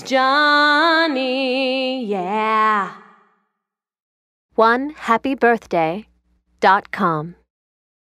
It's Johnny, yeah. One happy birthday dot com.